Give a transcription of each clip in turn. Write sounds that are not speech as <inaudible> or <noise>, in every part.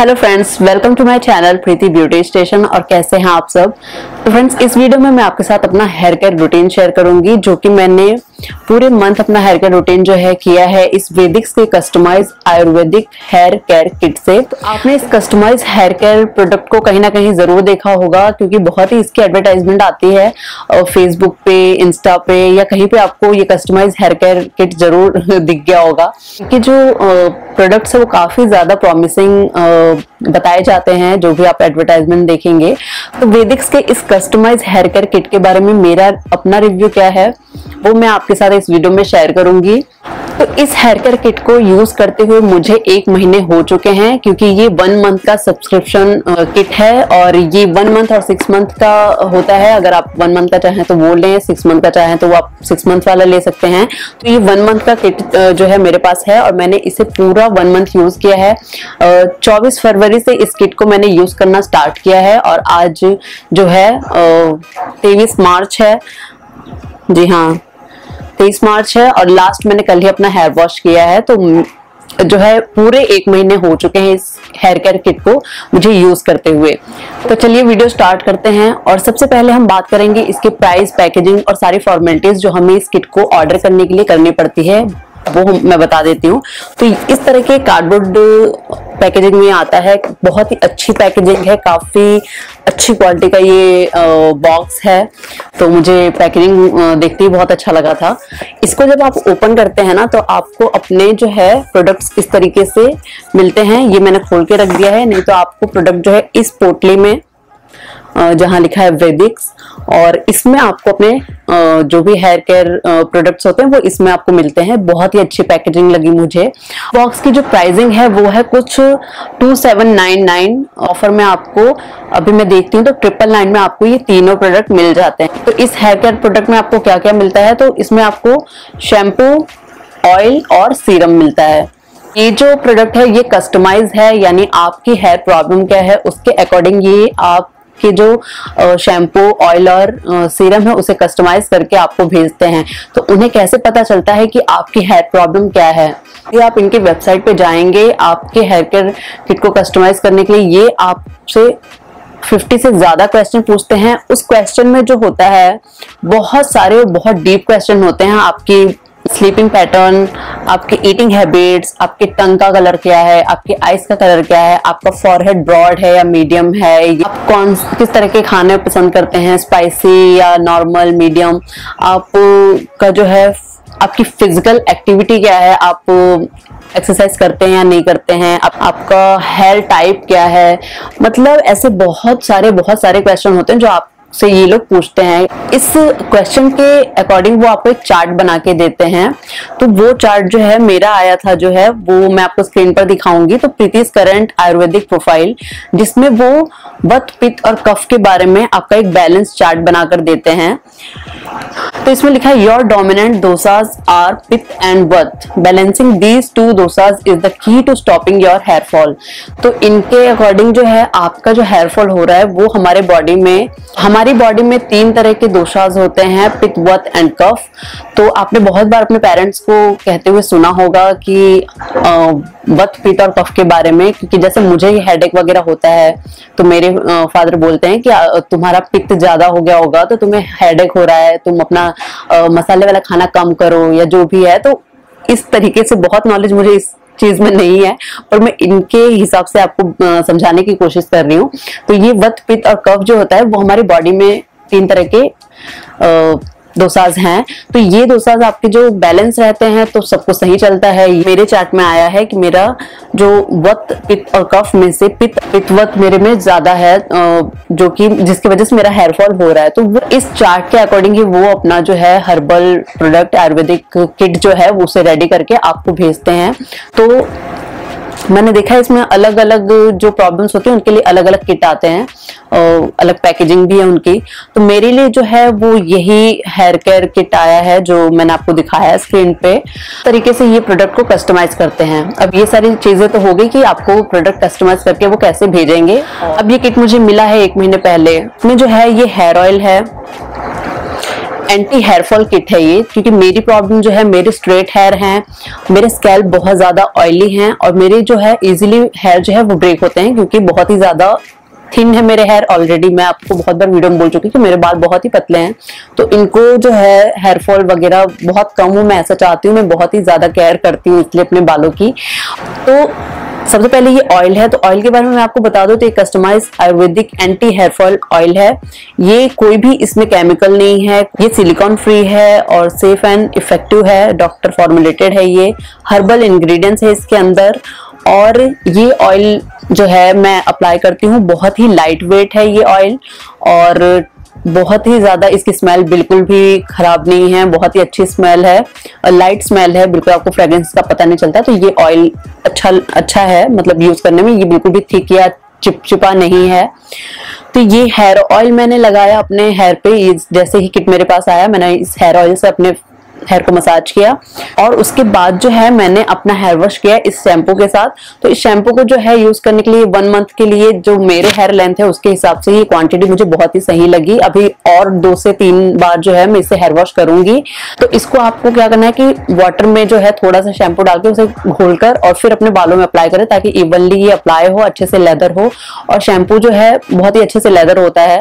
Hello friends welcome to my channel Preeti beauty station और कैसे हैं आप सब? तो फ्रेंड्स इस वीडियो में मैं आपके साथ अपना हेयर केयर रूटीन शेयर करूँगी, जो कि मैंने पूरे मंथ अपना हेयर केयर रूटीन जो है किया है इस वेदिक्स के customize ayurvedic hair care kit से। तो आपने इस कस्टमाइज हेयर केयर प्रोडक्ट को कहीं ना कहीं ज़रूर देखा होगा, क्योंकि बहुत ही इसकी एडवर्टाइजमेंट आती है। फेसबुक पे इंस्टा पे या कहीं पे आपको ये कस्टमाइज हेयर केयर किट ज़रूर <laughs> दिख गया होगा। क्योंकि जो प्रोडक्ट्स है वो काफ़ी ज़्यादा प्रॉमिसिंग बताए जाते हैं, जो भी आप एडवर्टाइजमेंट देखेंगे। तो वेदिक्स के इस कस्टमाइज हेयर केयर किट के बारे में मेरा अपना रिव्यू क्या है, वो मैं आपके साथ इस वीडियो में शेयर करूँगी। तो इस हेयर केयर किट को यूज़ करते हुए मुझे एक महीने हो चुके हैं, क्योंकि ये वन मंथ का सब्सक्रिप्शन किट है और ये वन मंथ और सिक्स मंथ का होता है। अगर आप वन मंथ का चाहें तो वो लें सिक्स मंथ का चाहें तो वो आप सिक्स मंथ वाला ले सकते हैं। तो ये वन मंथ का किट जो है मेरे पास है और मैंने इसे पूरा वन मंथ यूज़ किया है। चौबीस फरवरी से इस किट को मैंने यूज़ करना स्टार्ट किया है और आज जो है तेईस मार्च है। जी हाँ तेईस मार्च है और लास्ट मैंने कल ही अपना हेयर वॉश किया है। तो जो है, पूरे एक महीने हो चुके हैं इस हेयर केयर किट को मुझे यूज़ करते हुए। तो चलिए वीडियो स्टार्ट करते हैं और सबसे पहले हम बात करेंगे इसके प्राइस पैकेजिंग और सारी फॉर्मेलिटीज जो हमें इस किट को ऑर्डर करने के लिए करनी पड़ती है, वो मैं बता देती हूँ। तो इस तरह के कार्डबोर्ड पैकेजिंग में आता है। बहुत ही अच्छी पैकेजिंग है। काफ़ी अच्छी क्वालिटी का ये बॉक्स है। तो मुझे पैकेजिंग देखते ही बहुत अच्छा लगा था। इसको जब आप ओपन करते हैं ना तो आपको अपने जो है प्रोडक्ट्स इस तरीके से मिलते हैं। ये मैंने खोल के रख दिया है। नहीं तो आपको प्रोडक्ट जो है इस पोटली में जहाँ लिखा है वेदिक्स और इसमें आपको अपने जो भी हेयर केयर प्रोडक्ट्स होते हैं, वो इसमें आपको मिलते हैं। बहुत ही अच्छी पैकेजिंग लगी मुझे। बॉक्स की जो प्राइसिंग है, वो है कुछ two seven nine nine offer में आपको, अभी मैं देखती हूँ तो ट्रिपल नाइन में आपको ये तीनों प्रोडक्ट मिल जाते हैं। तो इस हेयर केयर प्रोडक्ट में आपको क्या क्या मिलता है? तो इसमें आपको शैम्पू ऑयल और सीरम मिलता है। ये जो प्रोडक्ट है, ये कस्टमाइज है, यानी आपकी हेयर प्रॉब्लम क्या है, उसके अकॉर्डिंग ये आप आपके जो शैम्पू ऑयल और सीरम है, उसे कस्टमाइज करके आपको भेजते हैं। तो उन्हें कैसे पता चलता है कि आपकी हेयर प्रॉब्लम क्या है? ये आप इनके वेबसाइट पे जाएँगे, आपके हेयर केयर किट को कस्टमाइज करने के लिए। ये आपसे 50 से ज़्यादा क्वेश्चन पूछते हैं। उस क्वेश्चन में जो होता है, बहुत सारे और बहुत डीप क्वेश्चन होते हैं आपकी स्लीपिंग पैटर्न आपके ईटिंग हैबिट्स आपके टंग का कलर क्या है आपके आइस का कलर क्या है आपका फॉरहेड ब्रॉड है या मीडियम है आप कौन किस तरह के खाने पसंद करते हैं स्पाइसी या नॉर्मल मीडियम आप का जो है आपकी फ़िज़िकल एक्टिविटी क्या है आप एक्सरसाइज करते हैं या नहीं करते हैं आप, आपका हेयर टाइप क्या है? मतलब ऐसे बहुत सारे बहुत सारे क्वेश्चन होते हैं जो आप से ये लोग पूछते हैं, इस क्वेश्चन के अकॉर्डिंग वो आपको एक चार्ट बना के देते हैं। तो वो चार्ट जो है, मेरा आया था जो है, वो मैं आपको स्क्रीन पर दिखाऊँगी। तो प्रीतिस करंट आयुर्वेदिक प्रोफ़ाइल जिसमें वो वत पित्त और कफ के बारे में आपका एक बैलेंस चार्ट बनाकर देते हैं। तो इसमें लिखा है your dominant doshas are pitta and vata balancing these two doshas is the key to stopping your hair fall तो इनके अकॉर्डिंग जो है, आपका जो हेयर फॉल हो रहा है, वो हमारे बॉडी में, हमारी बॉडी में तीन तरह के दोषाज होते हैं पित वत एंड कफ तो आपने बहुत बार अपने पेरेंट्स को कहते हुए सुना होगा कि वत पित और कफ के बारे में, क्योंकि जैसे मुझे हेडेक वगैरह होता है तो मेरे फादर बोलते हैं कि तुम्हारा पित्त ज़्यादा हो गया होगा तो तुम्हें हेडेक हो रहा है, तुम अपना मसाले वाला खाना कम करो या जो भी है। तो इस तरीके से बहुत नॉलेज मुझे इस चीज़ में नहीं है पर मैं इनके हिसाब से आपको समझाने की कोशिश कर रही हूँ। तो ये वत पित्त और कफ जो होता है, वो हमारी बॉडी में तीन तरह के दोसाज हैं तो ये दोसाज आपके जो बैलेंस रहते हैं तो सबको सही चलता है। मेरे चार्ट में आया है कि मेरा जो वत पित्त और कफ में से पित्त पित्तवत मेरे में ज़्यादा है जो कि जिसकी वजह से मेरा हेयर फॉल हो रहा है। तो वो इस चार्ट के अकॉर्डिंग ही वो अपना जो है हर्बल प्रोडक्ट आयुर्वेदिक किट जो है, वो उसे रेडी करके आपको भेजते हैं। तो मैंने देखा है इसमें अलग अलग जो प्रॉब्लम्स होती हैं उनके लिए अलग अलग किट आते हैं। और अलग पैकेजिंग भी है उनकी। तो मेरे लिए जो है वो यही हेयर केयर किट आया है जो मैंने आपको दिखाया है स्क्रीन पे। तरीके से ये प्रोडक्ट को कस्टमाइज करते हैं। अब ये सारी चीज़ें तो हो गई कि आपको प्रोडक्ट कस्टमाइज करके वो कैसे भेजेंगे। अब ये किट मुझे मिला है एक महीने पहले। इसमें जो है ये हेयर ऑयल है। एंटी हेयर फॉल किट है ये, क्योंकि मेरी प्रॉब्लम जो है, मेरे स्ट्रेट हेयर हैं, मेरे स्कैल्प बहुत ज़्यादा ऑयली हैं और मेरे जो है इजीली हेयर जो है, वो ब्रेक होते हैं क्योंकि बहुत ही ज़्यादा थिन है मेरे हेयर ऑलरेडी मैं आपको बहुत बार वीडियो में बोल चुकी हूँ कि मेरे बाल बहुत ही पतले हैं। तो इनको जो है हेयर फॉल वगैरह बहुत कम हूँ, मैं ऐसा चाहती हूँ, मैं बहुत ही ज़्यादा केयर करती हूँ इसलिए अपने बालों की। तो सबसे पहले ये ऑयल है तो ऑयल के बारे में मैं आपको बता दूँ तो ये customize ayurvedic anti hair fall oil है। ये कोई भी इसमें केमिकल नहीं है, ये सिलिकॉन फ्री है और सेफ़ एंड इफ़ेक्टिव है डॉक्टर फॉर्मुलेटेड है ये। हर्बल इंग्रेडिएंट्स है इसके अंदर और ये ऑयल जो है, मैं अप्लाई करती हूँ, बहुत ही लाइट वेट है ये ऑयल और बहुत ही ज़्यादा इसकी स्मेल बिल्कुल भी खराब नहीं है, बहुत ही अच्छी स्मेल है लाइट स्मेल है, बिल्कुल आपको फ्रेग्रेंस का पता नहीं चलता तो ये ऑयल अच्छा अच्छा है मतलब यूज़ करने में, ये बिल्कुल भी थिक या चिपचिपा नहीं है। तो ये हेयर ऑयल मैंने लगाया अपने हेयर पे जैसे ही किट मेरे पास आया, मैंने इस हेयर ऑयल से अपने हेयर को मसाज किया और उसके बाद जो है मैंने अपना हेयर वॉश किया इस शैम्पू के साथ। तो इस शैम्पू को जो है यूज़ करने के लिए वन मंथ के लिए जो मेरे हेयर लेंथ है उसके हिसाब से ये क्वांटिटी मुझे बहुत ही सही लगी। अभी और दो से तीन बार जो है मैं इसे हेयर वॉश करूँगी। तो इसको आपको क्या करना है कि वाटर में जो है थोड़ा सा शैम्पू डाल के उसे घोलकर और फिर अपने बालों में अप्लाई करें ताकि इवनली ये अप्लाई हो, अच्छे से लेदर हो। और शैम्पू जो है बहुत ही अच्छे से लेदर होता है।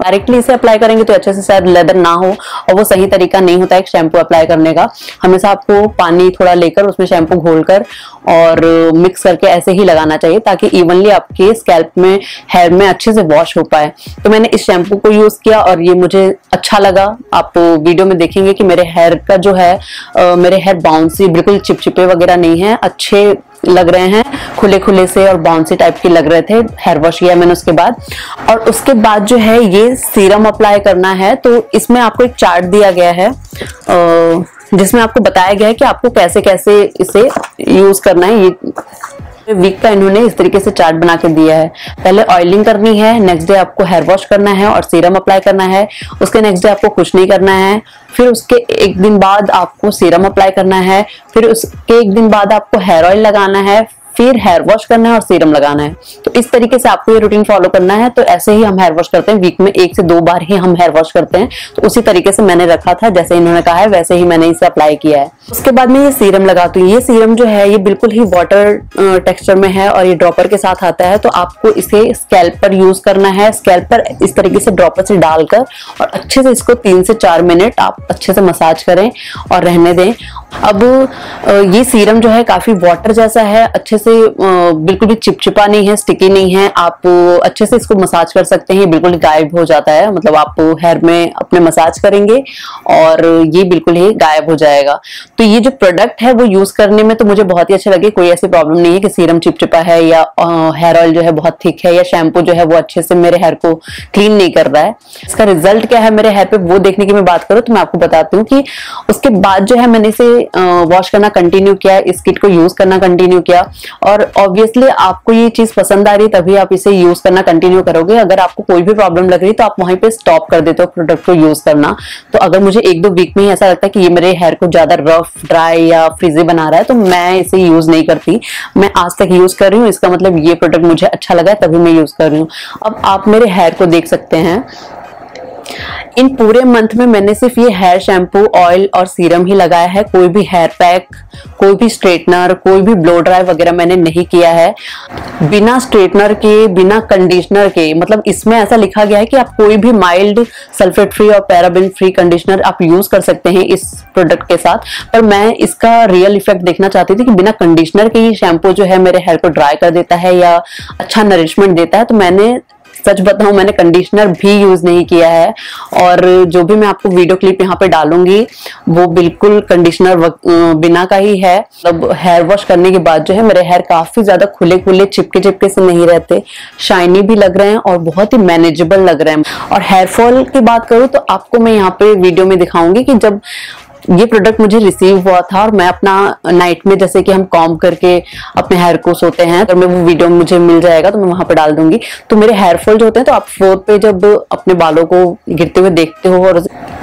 डायरेक्टली इसे अप्लाई करेंगे तो अच्छे से शायद लेदर ना हो और वो सही तरीका नहीं होता है शैम्पू अप्लाई करने का। हमेशा आपको पानी थोड़ा लेकर उसमें शैम्पू घोलकर और मिक्स करके ऐसे ही लगाना चाहिए ताकि इवनली आपके स्कैल्प में हेयर में अच्छे से वॉश हो पाए। तो मैंने इस शैम्पू को यूज़ किया और ये मुझे अच्छा लगा। आप वीडियो में देखेंगे कि मेरे हेयर का जो है मेरे हेयर बाउंसी बिल्कुल चिपचिपे वगैरह नहीं है, अच्छे लग रहे हैं खुले खुले से और बाउंसी टाइप के लग रहे थे हेयर वॉश किया मैंने उसके बाद। और उसके बाद जो है, ये सीरम अप्लाई करना है तो इसमें आपको एक चार्ट दिया गया है जिसमें आपको बताया गया है कि आपको कैसे कैसे इसे यूज़ करना है, ये वीक का इन्होंने इस तरीके से चार्ट बना के दिया है। पहले ऑयलिंग करनी है नेक्स्ट डे आपको हेयर वॉश करना है और सीरम अप्लाई करना है। उसके नेक्स्ट डे आपको कुछ नहीं करना है। फिर उसके एक दिन बाद आपको सीरम अप्लाई करना है। फिर उसके एक दिन बाद आपको हेयर ऑयल लगाना है। फिर हेयर वॉश करना है और सीरम लगाना है। तो इस तरीके से आपको ये रूटीन फॉलो करना है। तो ऐसे ही हम हेयर वॉश करते हैं। वीक में एक से दो बार ही हम हेयर वॉश करते हैं। तो उसी तरीके से मैंने रखा था, जैसे इन्होंने कहा है, वैसे ही मैंने इसे अप्लाई किया है। उसके बाद में ये सीरम लगाती हूँ। ये सीरम जो है, ये बिल्कुल ही वाटर टेक्सचर में है और ये ड्रॉपर के साथ आता है। तो आपको इसे स्कैल्प पर यूज़ करना है। स्कैल्प पर इस तरीके से ड्रॉपर से डालकर और अच्छे से इसको तीन से चार मिनट आप अच्छे से मसाज करें और रहने दें। अब ये सीरम जो है, काफ़ी वाटर जैसा है, अच्छे से बिल्कुल भी चिपचिपा नहीं है स्टिकी नहीं है। आप अच्छे से इसको मसाज कर सकते हैं बिल्कुल गायब हो जाता है। मतलब आप हेयर में अपने मसाज करेंगे और ये बिल्कुल ही गायब हो जाएगा। तो ये जो प्रोडक्ट है वो यूज़ करने में तो मुझे बहुत ही अच्छे लगे। कोई ऐसी प्रॉब्लम नहीं है कि सीरम चिपचिपा है या हेयर ऑयल जो है बहुत थिक है या शैम्पू जो है वो अच्छे से मेरे हेयर को क्लीन नहीं कर रहा है। इसका रिज़ल्ट क्या है मेरे हेयर पे वो देखने की मैं बात करूँ तो मैं आपको बताती हूँ कि उसके बाद जो है मैंने इसे वॉश करना कंटिन्यू किया, इस किट को यूज़ करना कंटिन्यू किया और ऑब्वियसली आपको ये चीज़ पसंद आ रही तभी आप इसे यूज़ करना कंटिन्यू करोगे। अगर आपको कोई भी प्रॉब्लम लग रही तो आप वहीं पे स्टॉप कर देते हो प्रोडक्ट को यूज़ करना। तो अगर मुझे एक दो वीक में ही ऐसा लगता है कि ये मेरे हेयर को ज़्यादा रफ ड्राई या फ्रीजी बना रहा है तो मैं इसे यूज़ नहीं करती। मैं आज तक यूज़ कर रही हूँ, इसका मतलब ये प्रोडक्ट मुझे अच्छा लगा तभी मैं यूज़ कर रही हूँ। अब आप मेरे हेयर को देख सकते हैं। इन पूरे मंथ में मैंने सिर्फ़ ये हेयर शैम्पू ऑयल और सीरम ही लगाया है। कोई भी हेयर पैक कोई भी स्ट्रेटनर कोई भी ब्लो ड्राई वगैरह मैंने नहीं किया है। बिना स्ट्रेटनर के, बिना कंडीशनर के मतलब इसमें ऐसा लिखा गया है कि आप कोई भी माइल्ड सल्फेट फ्री और पैराबिन फ्री कंडीशनर आप यूज़ कर सकते हैं इस प्रोडक्ट के साथ। पर मैं इसका रियल इफ़ेक्ट देखना चाहती थी कि बिना कंडीशनर के ही शैम्पू जो है मेरे हेयर को ड्राई कर देता है या अच्छा नरिशमेंट देता है। तो मैंने सच बताऊँ, मैंने कंडीशनर भी यूज़ नहीं किया है। और जो भी मैं आपको वीडियो क्लिप यहाँ पे डालूँगी, वो बिल्कुल कंडीशनर बिना का ही है। मतलब हेयर वॉश करने के बाद जो है, मेरे हेयर काफ़ी ज़्यादा खुले खुले चिपके चिपके से नहीं रहते। शाइनी भी लग रहे हैं और बहुत ही मैनेजेबल लग रहे हैं। और हेयर फॉल की बात करूँ तो आपको मैं यहाँ पे वीडियो में दिखाऊँगी कि जब ये प्रोडक्ट मुझे रिसीव हुआ था और मैं अपना नाइट में जैसे कि हम कॉम करके अपने हेयर को सोते हैं, अगर मैं वो वीडियो मुझे मिल जाएगा तो मैं वहाँ पर डाल दूँगी। तो मेरे हेयर फॉल जो होते हैं तो आप फ्लोर पे जब अपने बालों को गिरते हुए देखते हो और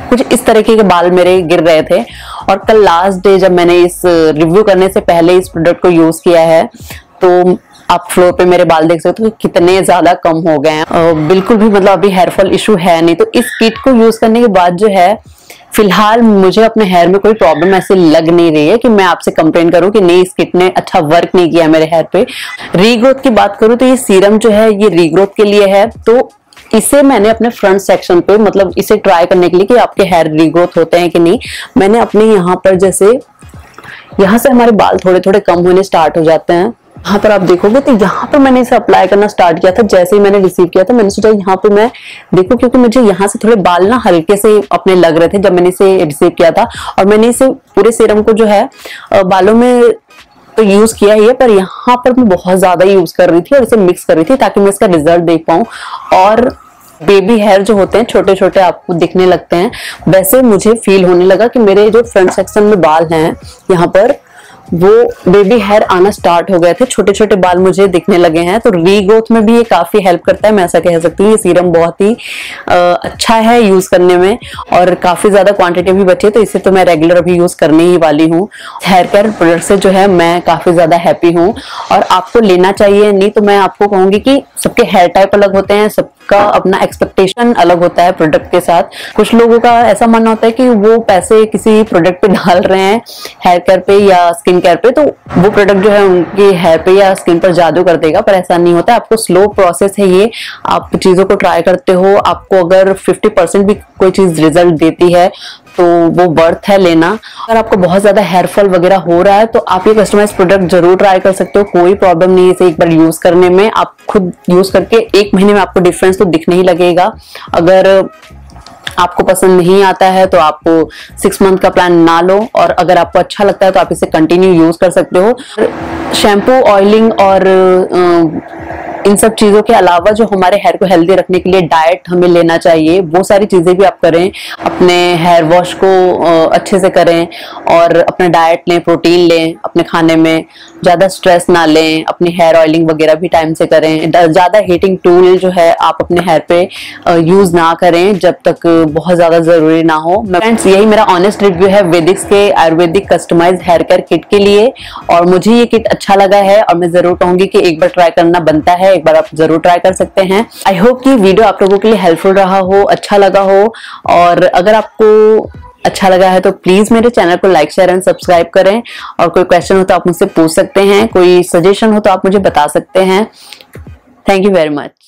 कुछ इस तरीके के बाल मेरे गिर रहे थे और कल लास्ट डे जब मैंने इस रिव्यू करने से पहले इस प्रोडक्ट को यूज़ किया है तो आप फ्लोर पे मेरे बाल देख सकते हो कितने ज़्यादा कम हो गए हैं। बिल्कुल भी मतलब अभी हेयर फॉल इशू है नहीं तो इस किट को यूज़ करने के बाद जो है फ़िलहाल मुझे अपने हेयर में कोई प्रॉब्लम ऐसे लग नहीं रही है कि मैं आपसे कंप्लेन करूँ कि नहीं इस किट ने अच्छा वर्क नहीं किया मेरे हेयर पे। रीग्रोथ की बात करूँ तो ये सीरम जो है, ये रीग्रोथ के लिए है। तो इसे मैंने अपने फ्रंट सेक्शन पे मतलब इसे ट्राई करने के लिए कि आपके हेयर रीग्रोथ होते हैं कि नहीं, मैंने अपने यहाँ पर जैसे, यहाँ से हमारे बाल थोड़े थोड़े कम होने स्टार्ट हो जाते हैं। यहाँ पर आप देखोगे तो यहाँ पर मैंने इसे अप्लाई करना स्टार्ट किया था, जैसे ही मैंने रिसीव किया था, मैंने सोचा यहाँ पे मैं देखो, क्योंकि मुझे यहाँ से थोड़े बाल ना हल्के से अपने लग रहे थे जब मैंने इसे रिसीव किया था। और मैंने इसे पूरे सीरम को जो है बालों में तो यूज़ किया ही है, पर यहाँ पर मैं बहुत ज़्यादा यूज़ कर रही थी और इसे मिक्स कर रही थी ताकि मैं इसका रिज़ल्ट देख पाऊँ। और बेबी हेयर जो होते हैं छोटे छोटे आपको दिखने लगते हैं। वैसे मुझे फील होने लगा कि मेरे जो फ्रंट सेक्शन में बाल हैं, यहाँ पर वो बेबी हेयर आना स्टार्ट हो गए थे छोटे छोटे बाल मुझे दिखने लगे हैं तो रीग्रोथ में भी ये काफ़ी हेल्प करता है, मैं ऐसा कह सकती हूँ, ये सीरम बहुत ही अच्छा है यूज़ करने में, और काफ़ी ज़्यादा क्वांटिटी भी बची है तो इसे तो मैं रेगुलर अभी यूज़ करने ही वाली हूँ। हेयर केयर प्रोडक्ट से जो है मैं काफ़ी ज़्यादा हैप्पी हूँ, और आपको लेना चाहिए, नहीं तो मैं आपको कहूँगी कि सबके हेयर टाइप अलग होते हैं सबका अपना एक्सपेक्टेशन अलग होता है प्रोडक्ट के साथ। कुछ लोगों का ऐसा मानना होता है कि वो पैसे किसी प्रोडक्ट पे डाल रहे हैं हेयर केयर पे या स्किन केयर पे तो वो प्रोडक्ट जो है उनके हेयर पे या स्किन पर जादू कर देगा, पर ऐसा नहीं होता। आपको स्लो प्रोसेस है ये। आप चीज़ों को ट्राई करते हो, आपको अगर 50 परसेंट भी कोई चीज़ रिज़ल्ट देती है तो वो बर्थ है लेना। अगर आपको बहुत ज़्यादा हेयरफॉल वगैरह हो रहा है तो आप ये कस्टमाइज प्रोडक्ट ज़रूर ट्राई कर सकते हो। कोई प्रॉब्लम नहीं है इसे एक बार यूज़ करने में। आप खुद यूज़ करके एक महीने में आपको डिफरेंस तो दिखने ही लगेगा। अगर आपको पसंद नहीं आता है तो आप सिक्स मंथ का प्लान ना लो। और अगर आपको अच्छा लगता है तो आप इसे कंटिन्यू यूज़ कर सकते हो। शैम्पू ऑयलिंग और इन सब चीज़ों के अलावा जो हमारे हेयर को हेल्दी रखने के लिए डाइट हमें लेना चाहिए, वो सारी चीज़ें भी आप करें, अपने हेयर वॉश को अच्छे से करें और अपना डाइट लें प्रोटीन लें अपने खाने में, ज़्यादा स्ट्रेस ना लें, अपनी हेयर ऑयलिंग वगैरह भी टाइम से करें ज़्यादा हीटिंग टूल जो है आप अपने हेयर पे यूज़ ना करें जब तक बहुत ज़्यादा ज़रूरी ना हो। फ्रेंड्स यही मेरा ऑनेस्ट रिव्यू है वेदिक्स के ayurvedic customize hair care kit के लिए और मुझे ये किट अच्छा लगा है और मैं ज़रूर कहूँगी कि एक बार ट्राई करना बनता है एक बार आप ज़रूर ट्राई कर सकते हैं। आई होप कि वीडियो आप लोगों के लिए हेल्पफुल रहा हो अच्छा लगा हो, और अगर आपको अच्छा लगा है तो प्लीज़ मेरे चैनल को लाइक शेयर एंड सब्सक्राइब करें। और कोई क्वेश्चन हो तो आप मुझसे पूछ सकते हैं, कोई सजेशन हो तो आप मुझे बता सकते हैं। Thank you very much